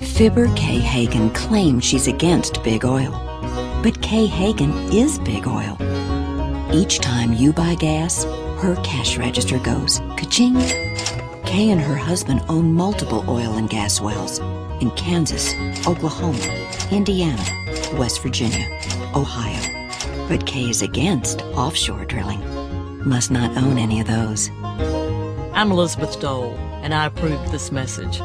Fibber K. Hagan claims she's against big oil. But Kay Hagan is big oil. Each time you buy gas, her cash register goes ka-ching. Kay and her husband own multiple oil and gas wells in Kansas, Oklahoma, Indiana, West Virginia, Ohio. But Kay is against offshore drilling. Must not own any of those. I'm Elizabeth Dole, and I approve this message.